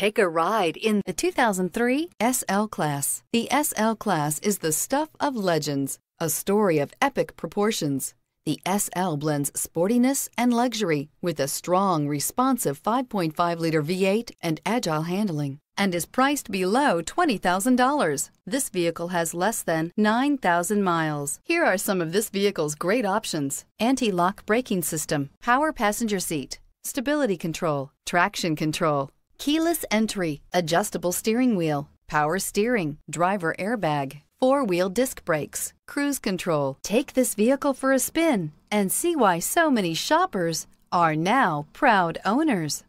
Take a ride in the 2003 SL Class. The SL Class is the stuff of legends, a story of epic proportions. The SL blends sportiness and luxury with a strong, responsive 5.5-liter V8 and agile handling and is priced below $20,000. This vehicle has less than 9,000 miles. Here are some of this vehicle's great options. Anti-lock braking system, power passenger seat, stability control, traction control, keyless entry, adjustable steering wheel, power steering, driver airbag, four-wheel disc brakes, cruise control. Take this vehicle for a spin and see why so many shoppers are now proud owners.